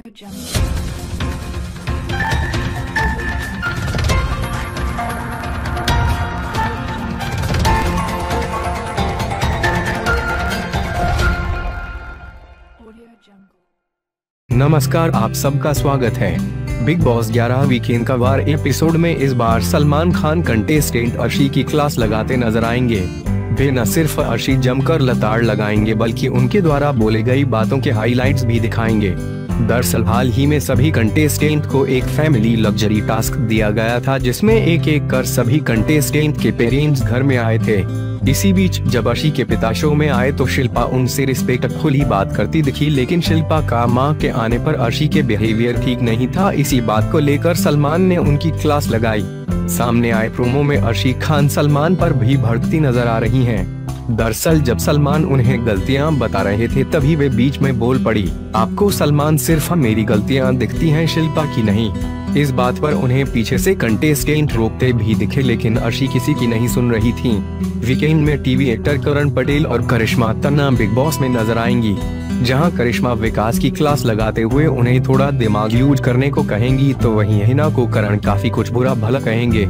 नमस्कार, आप सबका स्वागत है। बिग बॉस 11 वीकेंड का वार एपिसोड में इस बार सलमान खान कंटेस्टेंट अर्शी की क्लास लगाते नज़र आएँगे। वे न सिर्फ़ अर्शी जमकर लताड़ लगाएँगे, बल्कि उनके द्वारा बोले गई बातों के हाइलाइट्स भी दिखाएँगे। दरअसल हाल ही में सभी कंटेस्टेंट को एक फैमिली लग्जरी टास्क दिया गया था, जिसमें एक एक कर सभी कंटेस्टेंट के पेरेंट्स घर में आए थे। इसी बीच जब अर्शी के पिता शो में आए तो शिल्पा उनसे रिस्पेक्ट खुली बात करती दिखी, लेकिन शिल्पा का माँ के आने पर अर्शी के बिहेवियर ठीक नहीं था। इसी बात को लेकर सलमान ने उनकी क्लास लगाई। सामने आए प्रोमो में अर्शी खान सलमान पर भी भड़कती नज़र आ रही हैं। दरअसल जब सलमान उन्हें गलतियाँ बता रहे थे, तभी वे बीच में बोल पड़ी, आपको सलमान सिर्फ़ मेरी गलतियाँ दिखती हैं, शिल्पा की नहीं। इस बात पर उन्हें पीछे से कंटेस्टेंट रोकते भी दिखे, लेकिन अर्शी किसी की नहीं सुन रही थी। वीकेंड में टीवी एक्टर करण पटेल और करिश्मा तन्ना बिग बॉस में नज़र आएँगी, जहाँ करिश्मा विकास की क्लास लगाते हुए उन्हें थोड़ा दिमाग यूज़ करने को कहेंगी तो वहीं हिना को करण काफ़ी कुछ बुरा भला कहेंगे।